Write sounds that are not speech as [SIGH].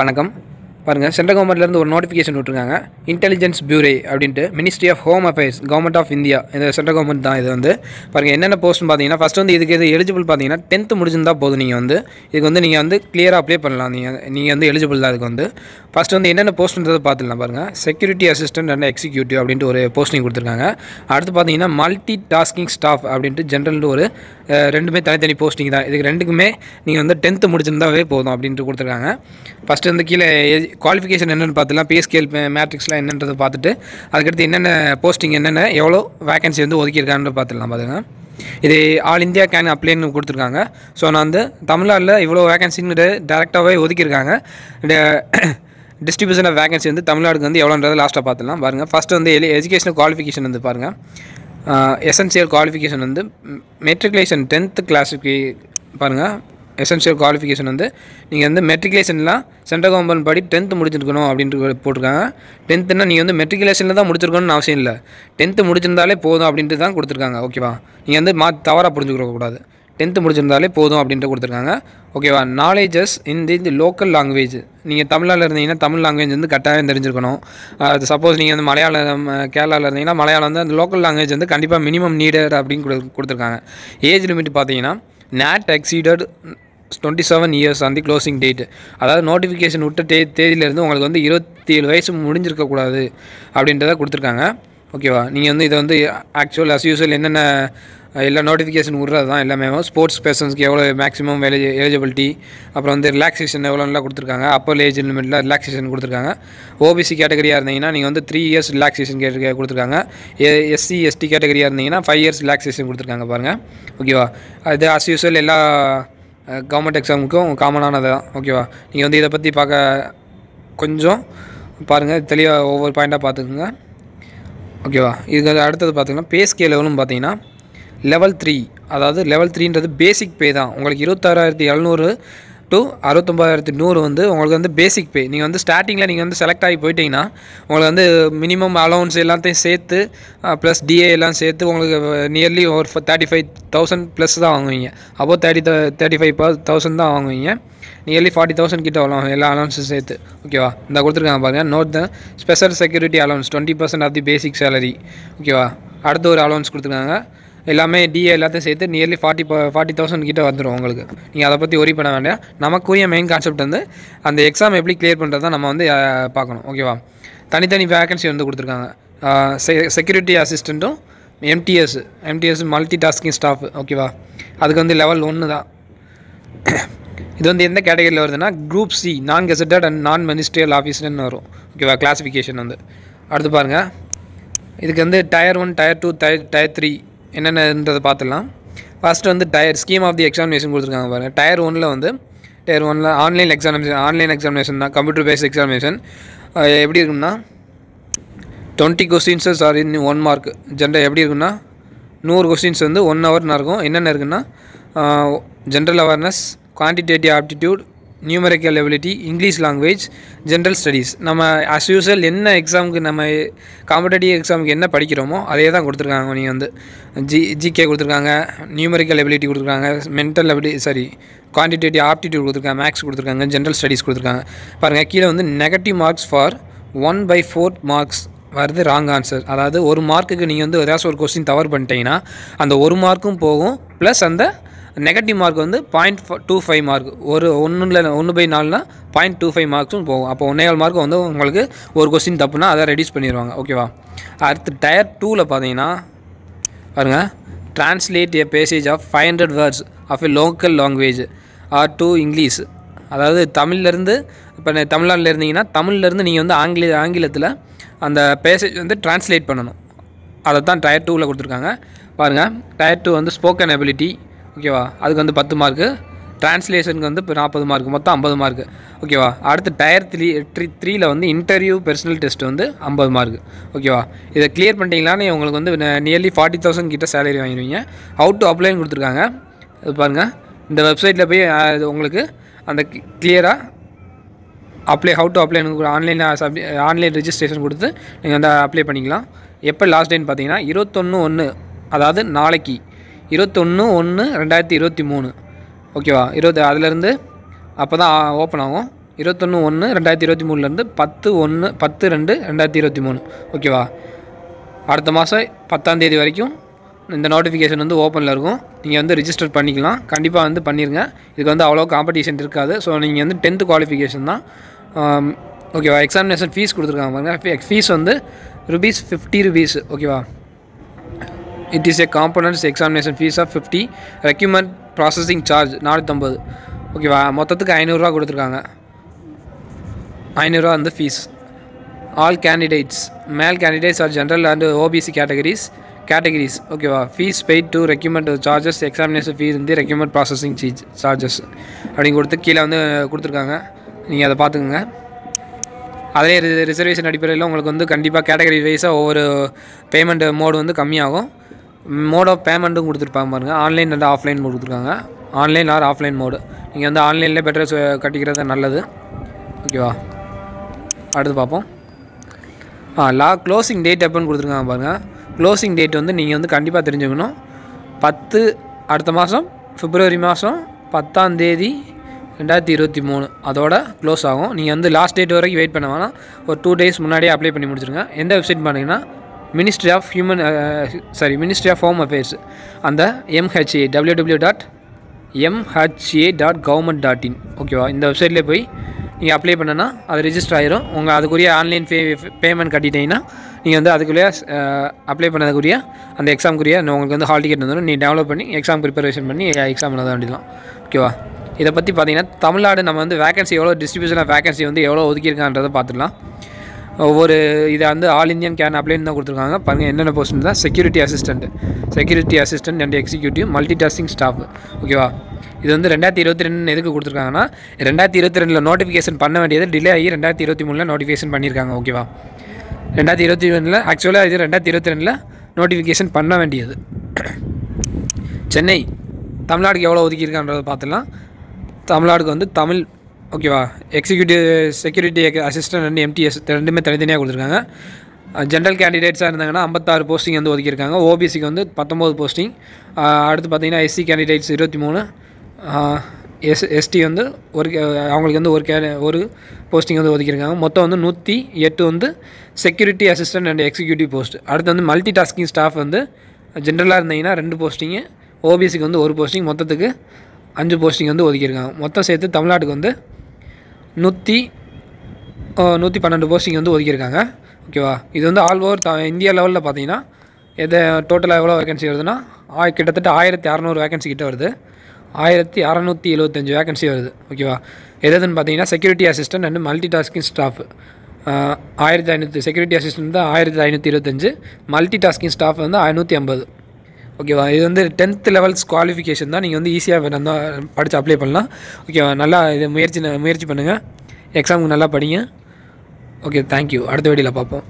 வணக்கம். பாருங்கள் சென்ட்ரல் கவர்மெண்ட்லேருந்து ஒரு நோட்டிஃபிகேஷன் விட்டுருக்காங்க. இன்டெலிஜென்ஸ் பியூரே அப்படின்ட்டு ministry of home affairs government of India இந்த சென்ட்ரல் கவர்மெண்ட் தான் இது வந்து. பாருங்கள் என்னென்ன போஸ்ட்னு பார்த்தீங்கன்னா ஃபஸ்ட் வந்து இதுக்கு எது எலிஜிபிள் பார்த்தீங்கன்னா டென்த்து முடிஞ்சிருந்தால் போதும் நீங்கள் வந்து. இதுக்கு வந்து நீங்கள் வந்து கிளியராக அப்ளை பண்ணலாம். நீங்கள் நீங்கள் வந்து எலிஜிபிள் தான் இதுக்கு வந்து. ஃபஸ்ட் வந்து என்னென்ன போஸ்ட்ன்றதை பார்த்துக்கலாம் பாருங்கள் செக்யூரிட்டி அசிஸ்டன்ட் அண்ட் எக்ஸிக்யூட்டிவ் அப்படின்ட்டு ஒரு போஸ்டிங் கொடுத்துருக்காங்க. அடுத்து பார்த்தீங்கன்னா மல்டி டாஸ்கிங் ஸ்டாஃப் அப்படின்ட்டு ஜென்ரல்னு ஒரு ரெண்டுமே தனித்தனி போஸ்டிங் தான். இதுக்கு ரெண்டுக்குமே நீங்கள் வந்து டென்த்து முடிச்சிருந்தாவே போதும் அப்படின்ட்டு கொடுத்துருக்காங்க. ஃபஸ்ட்டு வந்து கீழே குவாலிஃபிகேஷன் என்னென்னு பார்த்துலாம் பே ஸ்கேல் மேட்ரிக்ஸ்லாம் என்னன்றது பார்த்துட்டு அதுக்கடுத்து என்னென்ன போஸ்டிங் என்னென்ன எவ்வளோ வேகன்சி வந்து ஒதுக்கியிருக்கான்னு [COUGHS] பார்த்துடலாம் பாருங்க இது ஆல் இந்தியா கேன் அப்ளைன்னு கொடுத்துருக்காங்க. ஸோ நான் வந்து தமிழ்நாட்டில் இவ்வளோ வேகன்சின்னு டேரெக்டாகவே ஒதுக்கியிருக்காங்க. டிஸ்ட்ரிபியூஷன் ஆஃப் வேகன்சி வந்து தமிழ்நாடுக்கு வந்து எவ்வளோன்றது லாஸ்ட்டாக பார்த்துலாம் பாருங்கள் ஃபஸ்ட்டு வந்து எலி எஜுகேஷனல் குவாலிஃபிகேஷன் வந்து பாருங்கள் எசென்சியல் குவாலிஃபிகேஷன் வந்து மெட்ரிகுலேஷன் டென்த்து கிளாஸுக்கு பாருங்கள் எசென்ஷியல் குவாலிஃபிகேஷன் வந்து நீங்கள் வந்து மெட்ரிகுலேஷன்லாம் சென்ட்ரல் கவர்மெண்ட் படி டென்த்து முடிச்சிருக்கணும் அப்படின்ட்டு போட்டிருக்காங்க. டென்த்துனா நீங்கள் வந்து மெட்ரிகுலேஷனில் தான் முடிச்சிருக்கணும்னு அவசியம் இல்லை. டென்த்து முடிச்சிருந்தாலே போதும் அப்படின்ட்டு தான் கொடுத்துருக்காங்க ஓகேவா நீங்கள் வந்து மா தவறாக புரிஞ்சுக்க கூடாது. டென்த்து முடிச்சிருந்தாலே போதும் அப்படின்ட்டு கொடுத்துருக்காங்க ஓகேவா knowledges in the local language நீங்கள் தமிழ்நாட்டில் இருந்தீங்கன்னா தமிழ் லாங்குவேஜ் வந்து கட்டாயம் தெரிஞ்சிருக்கணும். அது சப்போஸ் நீங்கள் வந்து மலையாளம் கேரளாவில் இருந்தீங்கன்னா மலையாளம் வந்து அந்த லோக்கல் லாங்குவேஜ் வந்து கண்டிப்பாக மினிமம் நீடட் அப்படின்னு கொடு கொடுத்துருக்காங்க. ஏஜ் லிமிட் பார்த்தீங்கன்னா not exceeded twenty seven years அந்த க்ளோசிங் டேட் அதாவது நோட்டிஃபிகேஷன் விட்ட தே தேதியிலேருந்து உங்களுக்கு வந்து இருபத்தி ஏழு வயசு முடிஞ்சிருக்கக்கூடாது அப்படின்றத கொடுத்துருக்காங்க. ஓகேவா நீங்கள் வந்து இதை வந்து ஆக்சுவல் அஸ் யூஸ்வல் என்னென்ன எல்லா நோட்டிஃபிகேஷன் விட்றது தான் எல்லாமே. ஸ்போர்ட்ஸ் பர்சன்ஸ்க்கு எவ்வளோ மேக்ஸிமம் எலிஜி எலிஜிபிலிட்டி அப்புறம் வந்து ரிலாக்ஸேஷன் எவ்வளோலாம் கொடுத்துருக்காங்க. அப்பர் ஏஜ் லிமிட்டில் ரிலாக்ஸேஷன் கொடுத்துருக்காங்க. ஓபிசி கேட்டகரியாக இருந்தீங்கன்னா நீங்கள் வந்து த்ரீ இயர்ஸ் ரிலாக்ஸேஷன் கேட்டு கொடுத்துருக்காங்க. எஸ்சி எஸ்டி கேட்டகரியாக இருந்தீங்கன்னா ஃபைவ் இயர்ஸ் ரிலாக்ஸேஷன் கொடுத்துருக்காங்க பாருங்கள் ஓகேவா அது அஸ் யூஸ்வல் எல்லா கவர்மெண்ட் எக்ஸாமுக்கும் காமனானது தான். ஓகேவா நீங்கள் வந்து இதை பற்றி பார்க்க கொஞ்சம் பாருங்கள் தெளிவாக ஒவ்வொரு பாயிண்ட்டாக பார்த்துக்குங்க. ஓகேவா இதுக்கு அடுத்தது பார்த்தீங்கன்னா பே ஸ்கேல் லெவலும் பார்த்தீங்கன்னா லெவல் த்ரீ அதாவது லெவல் த்ரீன்றது பேசிக் பே தான். உங்களுக்கு இருபத்தாறாயிரத்தி எழுநூறு டு அறுபத்தொம்பதாயிரத்தி நூறு வந்து உங்களுக்கு வந்து பேசிக் பே நீங்கள் வந்து ஸ்டார்டிங்கில் நீங்கள் வந்து செலக்ட் ஆகி போயிட்டீங்கன்னா உங்களுக்கு வந்து மினிமம் அலௌன்ஸ் எல்லாத்தையும் சேர்த்து ப்ளஸ் டிஏ எல்லாம் சேர்த்து உங்களுக்கு நியர்லி ஒரு தேர்ட்டி ஃபைவ் தௌசண்ட் ப்ளஸ் தான் வாங்குவீங்க. அப்போது தேர்ட்டி தேர்ட்டி ஃபைவ் தௌசண்ட் தான் வாங்குவீங்க. நியர்லி ஃபார்ட்டி தௌசண்ட் கிட்ட வரும் எல்லா அலௌன்ஸும் சேர்த்து. ஓகேவா இந்த கொடுத்துருக்காங்க பாருங்கள் note the special security allowance twenty percent of the basic salary ஓகேவா அடுத்து ஒரு அலௌன்ஸ் கொடுத்துருக்காங்க. எல்லாமே டிஏ எல்லாத்தையும் சேர்த்து நியர்லி ஃபார்ட்டி ஃபார்ட்டி தௌசண்ட் கிட்ட வந்துடும் உங்களுக்கு. நீங்கள் அதை பற்றி ஒரி பண்ண வேண்டாம். நமக்குரிய மெயின் கான்செப்ட் வந்து அந்த எக்ஸாம் எப்படி கிளியர் பண்ணுறது தான் நம்ம வந்து பார்க்கணும். ஓகேவா தனித்தனி வேகன்சி வந்து கொடுத்துருக்காங்க. Security அசிஸ்டண்ட்டும் MTS MTS multi tasking staff ஓகேவா அதுக்கு வந்து லெவல் ஒன்று தான். இது வந்து எந்த கேட்டகரியில் வருதுன்னா group C non gazetted and non ministerial ஆஃபீஸர்னு வரும் ஓகேவா கிளாஸிஃபிகேஷன் வந்து. அடுத்து பாருங்கள் இதுக்கு வந்து tier one tier two tier tier three என்னென்னன்றதை பார்த்துடலாம். ஃபஸ்ட்டு வந்து tier scheme of the examination கொடுத்துருக்காங்க பாருங்கள் டயர் ஒனில் வந்து டயர் ஒனில் ஆன்லைன் எக்ஸாமினேஷன் ஆன்லைன் எக்ஸாமினேஷன் தான் கம்ப்யூட்டர் பேஸ்ட் எக்ஸாமினேஷன் எப்படி இருக்குன்னா twenty questions are in one mark general எப்படி இருக்குன்னா நூறு கொஸ்டின்ஸ் வந்து ஒன் ஹவர்னா இருக்கும். என்னென்ன இருக்குன்னா general awareness quantitative aptitude numerical ability English language general studies நம்ம அஸ் யூஸ்வல் என்ன எக்ஸாமுக்கு நம்ம காம்படேட்டிவ் எக்ஸாமுக்கு என்ன படிக்கிறோமோ அதே தான் கொடுத்துருக்காங்க நீங்கள் வந்து. ஜி ஜிகே கொடுத்துருக்காங்க நியூமரிக்கல் எபிலிட்டி கொடுத்துருக்காங்க mental ability sorry quantitative aptitude கொடுத்துருக்காங்க மேக்ஸ் கொடுத்துருக்காங்க ஜென்ரல் ஸ்டடீஸ் கொடுத்துருக்காங்க. பாருங்கள் கீழே வந்து negative marks for one by four marks வருது ராங் ஆன்சர் அதாவது ஒரு மார்க்குக்கு நீங்கள் வந்து ஏதாச்சும் ஒரு கொஸ்டின் தவறு பண்ணிட்டீங்கன்னா அந்த ஒரு மார்க்கும் போகும் ப்ளஸ் அந்த நெகட்டிவ் மார்க் வந்து பாயிண்ட் டூ ஃபைவ் மார்க் ஒரு ஒன்றில் ஒன்று பை நாலுனா பாயிண்ட் டூ ஃபைவ் மார்க்ஸும் போகும். அப்போ ஒன்றேகால் மார்க் வந்து உங்களுக்கு ஒரு கொஸ்டின் தப்புனா அதை ரெடியூஸ் பண்ணிடுவாங்க ஓகேவா அடுத்து டயர் டூவில் பார்த்தீங்கன்னா பாருங்க. Translate a passage of five hundred words of a local language or to English அதாவது தமிழ்லேருந்து இப்போ தமிழ்நாட்டில் இருந்தீங்கன்னா தமிழ்லேருந்து நீங்கள் வந்து ஆங்கில ஆங்கிலத்தில் அந்த பேசேஜ் வந்து டிரான்ஸ்லேட் பண்ணணும். அதை தான் டயர் டூவில் கொடுத்துருக்காங்க. பாருங்கள் டயர் டூ வந்து ஸ்போக்கன் அபிலிட்டி ஓகேவா? அதுக்கு வந்து பத்து மார்க்கு டிரான்ஸ்லேஷனுக்கு வந்து இப்போ நாற்பது மார்க் மொத்தம் ஐம்பது மார்க்கு ஓகேவா? அடுத்து டயர் த்ரீ த்ரீ த்ரீயில் வந்து இன்டர்வியூ பர்சனல் டெஸ்ட் வந்து ஐம்பது மார்க் ஓகேவா? இதை கிளியர் பண்ணிட்டீங்களான்னு உங்களுக்கு வந்து நியர்லி ஃபார்ட்டி தௌசண்ட் கிட்ட சேலரி வாங்கிடுவீங்க. அவுட் டு அப்ளைன்னு கொடுத்துருக்காங்க. இது பாருங்கள் இந்த வெப்சைட்டில் போய் இது உங்களுக்கு அந்த கிளியராக அப்ளை ஹவு டு அப்ளை ஆன்லைனில் சப் ஆன்லைன் ரெஜிஸ்ட்ரேஷன் கொடுத்து நீங்கள் வந்து அப்ளை பண்ணிக்கலாம். எப்போ லாஸ்ட் டேன்னு பார்த்தீங்கன்னா இருபத்தொன்று ஒன்று அதாவது நாளைக்கு. இருபத்தொன்று ஒன்று ரெண்டாயிரத்தி இருபத்தி மூணு. ஓகேவா இருபது அதுலேருந்து அப்போ தான் ஓப்பன் ஆகும். இருபத்தொன்று ஒன்று ரெண்டாயிரத்தி இருபத்தி மூணுலேருந்து பத்து ஒன்று பத்து ரெண்டு ரெண்டாயிரத்தி இருபத்தி மூணு. ஓகேவா அடுத்த மாதம் பத்தாம் தேதி வரைக்கும் இந்த நோட்டிஃபிகேஷன் வந்து ஓப்பனில் இருக்கும். நீங்கள் வந்து ரிஜிஸ்டர் பண்ணிக்கலாம். கண்டிப்பாக வந்து பண்ணிடுங்க இதுக்கு வந்து அவ்வளோ காம்படிஷன் இருக்காது. ஸோ நீங்கள் வந்து டென்த்து குவாலிஃபிகேஷன் தான். ஓகேவா எக்ஸாமினேஷன் ஃபீஸ் கொடுத்துருக்காங்க பாருங்கள் ஃபீஸ் வந்து ருபீஸ் ஃபிஃப்டி ருபீஸ் ஓகேவா it is a components examination fees of fifty recruitment processing charge நானூற்றம்பது ஓகேவா மொத்தத்துக்கு ஐநூறுரூவா கொடுத்துருக்காங்க. ஐநூறுரூவா வந்து fees all candidates male candidates are general and OBC categories categories ஓகேவா fees paid to recruitment charges examination fees வந்து ரெக்யூமெண்ட் ப்ராசஸிங் சீஜ் சார்ஜஸ் அப்படின்னு கொடுத்து கீழே வந்து கொடுத்துருக்காங்க. நீங்கள் அதை பார்த்துக்குங்க. அதே ரிசர்வேஷன் அடிப்படையில் உங்களுக்கு வந்து கண்டிப்பாக கேட்டகரி வைஸாக ஒவ்வொரு பேமெண்ட் மோடு வந்து கம்மியாகும். மோட் ஆஃப் பேமெண்ட்டும் கொடுத்துருப்பாங்க பாருங்கள் ஆன்லைன் அண்ட் ஆஃப்லைன் மோடு கொடுத்துருக்காங்க. ஆன்லைன் ஆர் ஆஃப்லைன் மோடு நீங்கள் வந்து ஆன்லைனில் பெட்டர் கட்டிக்கிறது நல்லது. ஓகேவா அடுத்து பார்ப்போம். ஆ லா க்ளோசிங் டேட் எப்போன்னு கொடுத்துருக்காங்க பாருங்கள் க்ளோசிங் டேட் வந்து நீங்கள் வந்து கண்டிப்பாக தெரிஞ்சுக்கணும். பத்து அடுத்த மாதம் பிப்ரவரி மாதம் பத்தாந்தேதி ரெண்டாயிரத்தி இருபத்தி மூணு. அதோட க்ளோஸ் ஆகும். நீங்கள் வந்து லாஸ்ட் டேட் வரைக்கும் வெயிட் பண்ண வேணாம். ஒரு டூ டேஸ் முன்னாடியே அப்ளை பண்ணி முடிச்சிருங்க. எந்த வெப்சைட் பண்ணிங்கன்னா ministry of human sorry ministry of home affairs அந்த MHA W W dot MHA dot government dot in ஓகேவா இந்த வெப்சைட்லேயே போய் நீங்கள் அப்ளை பண்ணனா அது ரிஜிஸ்டர் ஆயிரும். உங்கள் அதுக்குரிய ஆன்லைன் பே பேமெண்ட் கட்டிட்டீங்கன்னா நீங்கள் வந்து அதுக்குள்ளேயே அப்ளை uh, பண்ணதுக்குரிய அந்த எக்ஸாமுக்குரிய உங்களுக்கு வந்து ஹால் டிக்கெட் வந்துடும் நீ டெவலப் பண்ணி எக்ஸாம் ப்ரிப்பரேஷன் பண்ணி எக்ஸாம் எழுத வேண்டியதான் ஓகேவா இதை பற்றி பார்த்தீங்கன்னா தமிழ்நாடு நம்ம வந்து வேகன்சி எவ்வளோ டிஸ்ட்ரிபியூஷன் வேகன்சி வந்து எவ்வளோ ஒதுக்கியிருக்கான்றதை பார்த்துடலாம். ஒவ்வொரு இதை வந்து ஆல் இந்தியன் கேன் அப்ளைன்னு தான் கொடுத்துருக்காங்க. பாருங்கள் என்னென்ன போஸ்ட் தான்? Security assistant security assistant and executive multi tasking staff ஓகேவா இது வந்து ரெண்டாயிரத்தி இருபத்தி ரெண்டு எதுக்கு கொடுத்துருக்காங்கன்னா ரெண்டாயிரத்தி இருபத்தி ரெண்டில் நோட்டிஃபிகேஷன் பண்ண வேண்டியது டிலே ஆகி ரெண்டாயிரத்தி இருபத்தி மூணில் நோட்டிஃபிகேஷன் பண்ணியிருக்காங்க. ஓகேவா ரெண்டாயிரத்தி இருபத்தி ரெண்டில் ஆக்சுவலாக இது ரெண்டாயிரத்தி இருபத்தி ரெண்டில் நோட்டிஃபிகேஷன் பண்ண வேண்டியது. [CLEARS THROAT] சென்னை தமிழ்நாடுக்கு எவ்வளோ ஒதுக்கியிருக்கான்றதை பார்த்துலாம் தமிழ்நாடுக்கு வந்து தமிழ் ஓகேவா executive security assistant and MTS ரெண்டுமே தனித்தனியாக கொடுத்துருக்காங்க. ஜென்ரல் கேண்டிடேட்ஸாக இருந்தாங்கன்னா ஐம்பத்தாறு போஸ்டிங் வந்து ஒதுக்கியிருக்காங்க. ஓபிசிக்கு வந்து பத்தொம்போது போஸ்டிங் அடுத்து பார்த்தீங்கன்னா எஸ்சி கேண்டிடேட்ஸ் இருபத்தி மூணு எஸ் எஸ்டி வந்து ஒரு கே- அவங்களுக்கு வந்து ஒரு கே ஒரு போஸ்டிங் வந்து ஒதுக்கியிருக்காங்க. மொத்தம் வந்து நூற்றி எட்டு வந்து security assistant and executive post அடுத்து வந்து மல்டி டாஸ்கிங் ஸ்டாஃப் வந்து ஜென்ரலாக இருந்தீங்கன்னா ரெண்டு போஸ்டிங்கு ஓபிசிக்கு வந்து ஒரு போஸ்டிங் மொத்தத்துக்கு அஞ்சு போஸ்டிங் வந்து ஒதுக்கியிருக்காங்க. மொத்தம் சேர்த்து தமிழ்நாட்டுக்கு வந்து நூற்றி நூற்றி பன்னெண்டு போஸ்டிங் வந்து ஒதுக்கியிருக்காங்க. ஓகேவா இது வந்து ஆல் ஓவர் த இந்தியா லெவலில் பார்த்தீங்கன்னா எது டோட்டலாக எவ்வளோ வேகன்சி வருதுன்னா ஆ கிட்டத்தட்ட ஆயிரத்தி அறநூறு வேகன்சி கிட்ட வருது. ஆயிரத்தி அறநூற்றி எழுபத்தஞ்சு வேகன்சி வருது. ஓகேவா எது எதுன்னு பார்த்தீங்கன்னா security assistant and multi tasking staff ஆயிரத்தி ஐநூற்றி செக்யூரிட்டி அசிஸ்டன்ட் வந்து ஆயிரத்தி ஐநூற்றி இருபத்தஞ்சு மல்டி டாஸ்கிங் ஸ்டாஃப் வந்து ஐநூற்றி ஐம்பது. ஓகேவா? இது வந்து டென்த் லெவல்ஸ் குவாலிஃபிகேஷன் தான். நீங்கள் வந்து ஈஸியாக நல்லா படித்து அப்ளை பண்ணலாம். ஓகேவா? நல்லா இது முயற்சி முயற்சி பண்ணுங்கள் எக்ஸாமுக்கு நல்லா படிங்க. ஓகே தேங்க்யூ அடுத்த வீடியோவில் பார்ப்போம்.